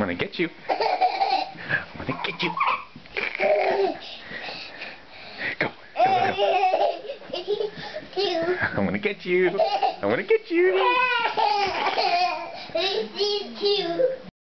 I'm gonna get you. I'm gonna get you. Go. Go, go. I'm gonna get you. I'm gonna get you. This is cute.